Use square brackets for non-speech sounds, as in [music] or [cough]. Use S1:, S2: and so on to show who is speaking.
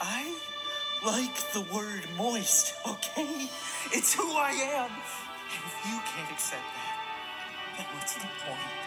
S1: I like the word moist, [laughs] okay? It's who I am. And if you can't accept that, then what's the point?